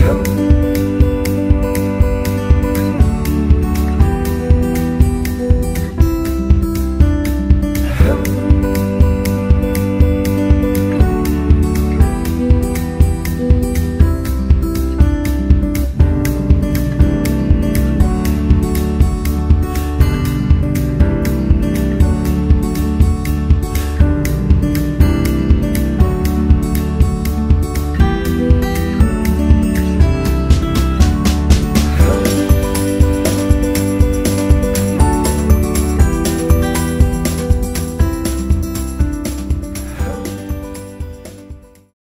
Come.